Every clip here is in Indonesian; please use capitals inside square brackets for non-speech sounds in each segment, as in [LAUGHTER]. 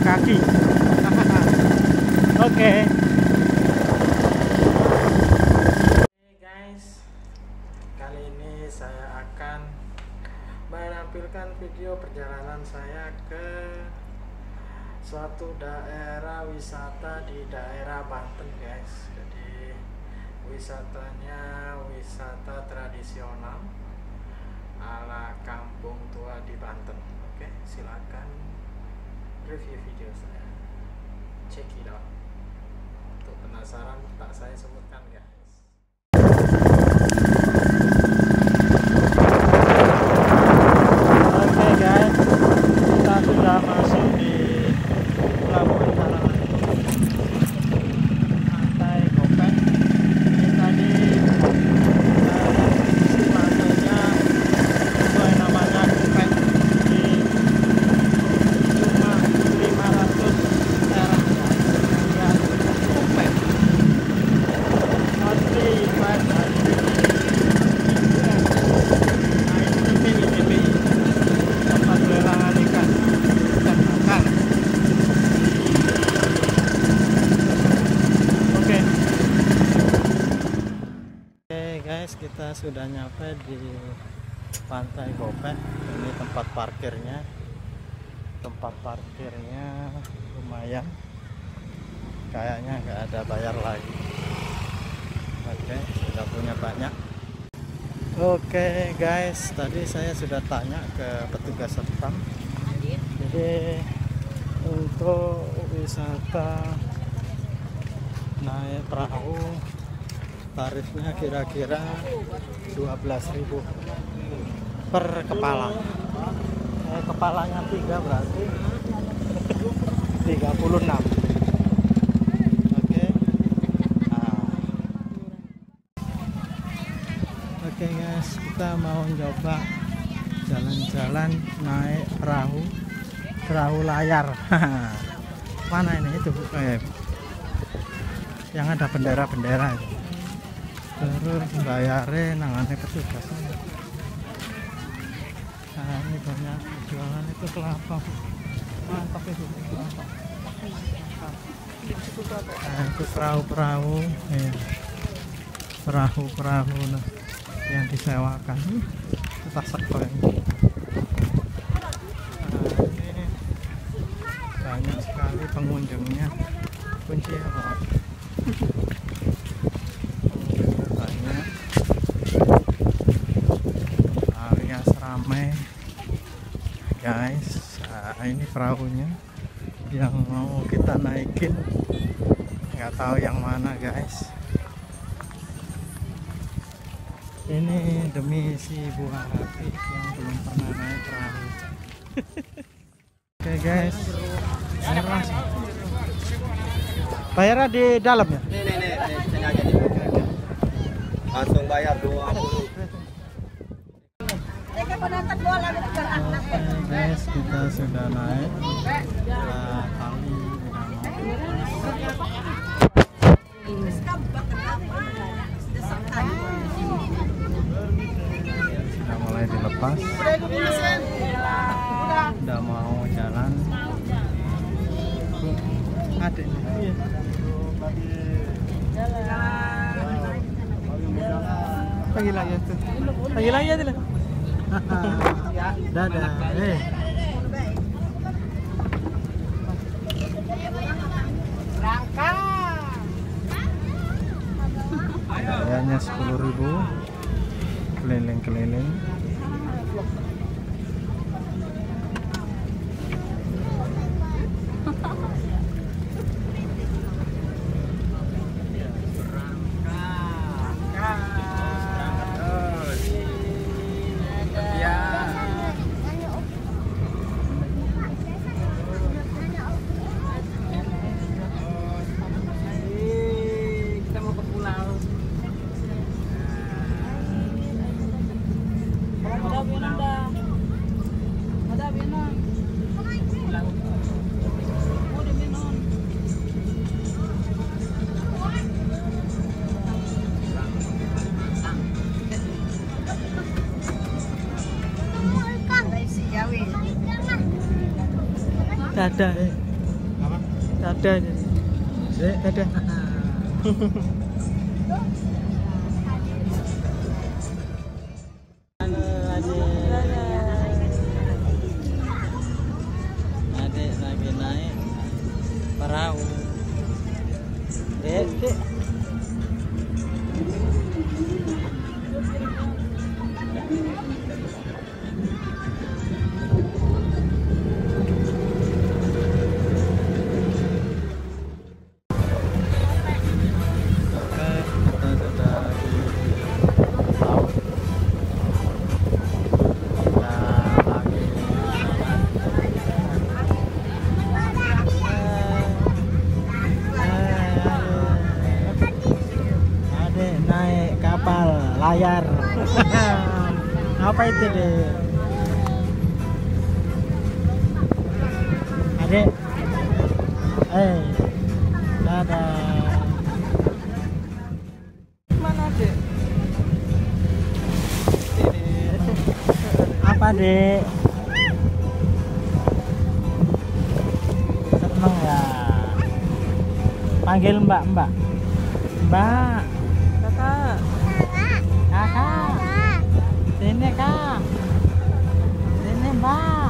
kaki. [LAUGHS] Oke. Oke, guys. Kali ini saya akan menampilkan video perjalanan saya ke suatu daerah wisata di daerah Banten guys. Jadi wisatanya wisata tradisional ala kampung tua di Banten. Oke silakan review video saya. Check it out. Untuk penasaran tak saya sebutkan guys Oke guys, kita sudah masuk di Pelabuhan Tarangan. Pantai Gopeng. Ini tadi eh, isi pantainya sesuai namanya Gopeng di cuma 500 perak guys. Ya, Gopeng. Only invite us. Nah, ini TPI, TPI tempat pelelangan ikan ikan bakar oke oke guys kita sudah nyampe di pantai Gopeng. Ini tempat parkirnya. Tempat parkirnya lumayan. Kayaknya nggak ada bayar lagi. Oke sudah punya banyak. Oke guys, tadi saya sudah tanya ke petugas satpam. Jadi untuk wisata naik perahu tarifnya kira-kira 12.000 per kepala. Eh, kepalanya tiga berarti 36. Oke. Nah, Oke guys, kita mau coba jalan-jalan naik perahu, perahu layar. [LAUGHS] Mana ini itu? Eh, yang ada bendera-bendera itu. Terus bayare nangane petugas. Nah, ini banyak jualan itu kelapa. Mantap itu kelapa. Nah, itu perahu-perahu, eh, perahu-perahu nah yang disewakan kita sekol ini. Nah, ini banyak sekali pengunjungnya kunci apa banyak alias ramai guys nah, ini perahunya. Yang mau kita naikin. Nggak tahu yang mana guys. Ini demi si buah hati yang belum pernah naik perahu. Oke guys. Langsung bayarnya di dalam ya? Nih, nih, nih, sini aja. Langsung bayar 20. Guys kita sudah naik. Kali sudah mulai dilepas. Udah mau jalan. Iya. panggil lagi ya tuh [LAUGHS] dadah. Eh. Bayarnya sepuluh ribu. Keliling-keliling. dada. Dada. Dada. [LAUGHS] Anu, anu. Lagi naik. Perahu. bayar. [LAUGHS] Apa itu deh Ade, eh ada. mana dek apa dek seneng ya? Panggil mbak mbak. Mbak. 있습니다. 막.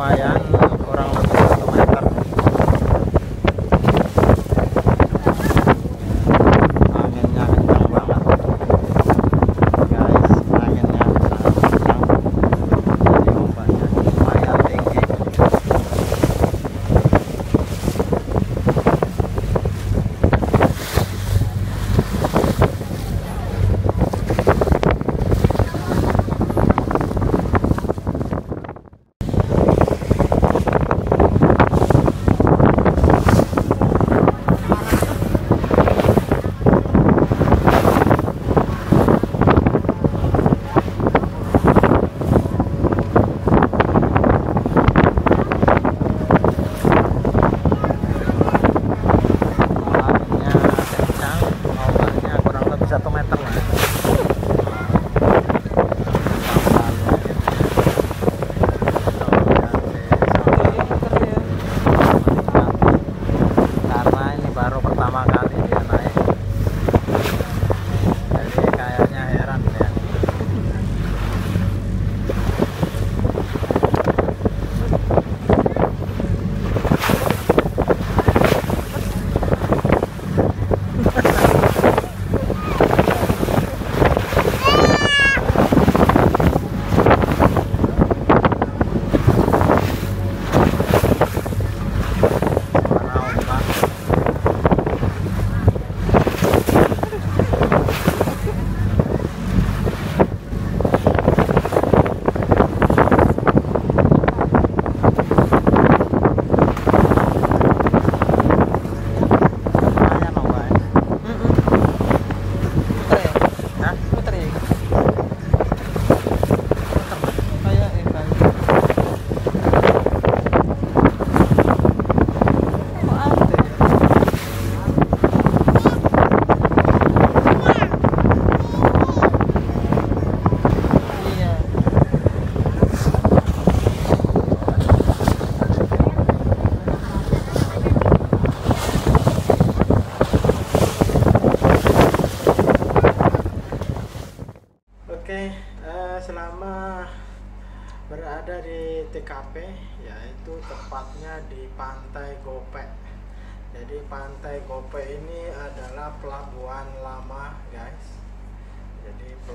Maya.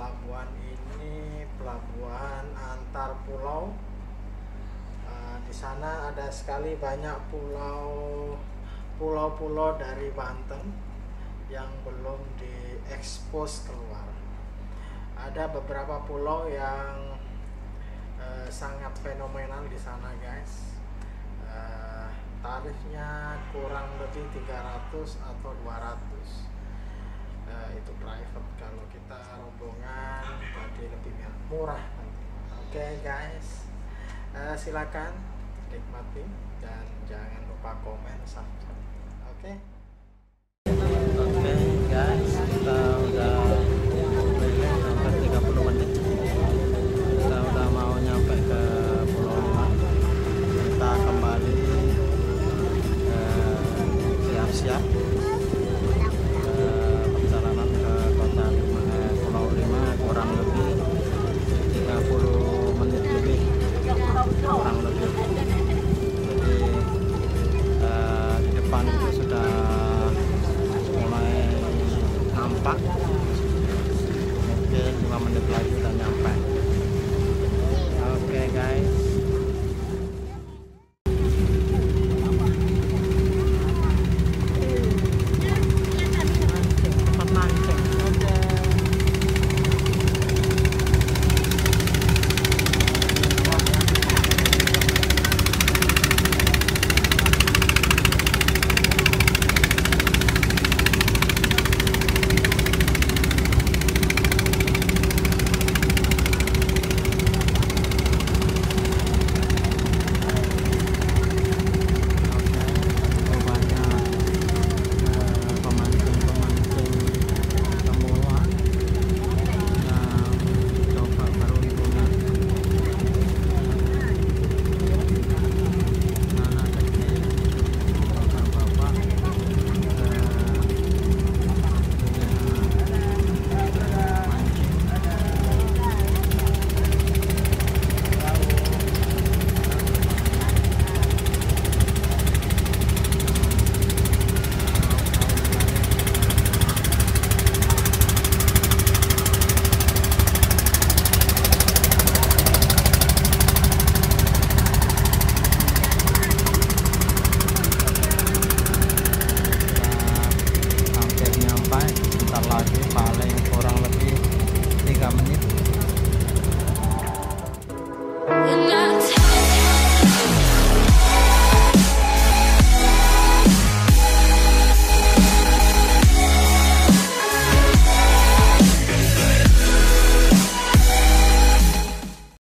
Pelabuhan ini pelabuhan antar pulau. Uh, di sana ada sekali banyak pulau pulau-pulau dari Banten yang belum diekspos keluar. Ada beberapa pulau yang uh, sangat fenomenal di sana, guys. Uh, tarifnya kurang lebih 300 atau 200 uh, itu private. Kalau kita rombongan jadi lebih murah oke okay, guys. Uh, silakan nikmati dan jangan lupa komen subscribe. Oke? Okay? oke okay, guys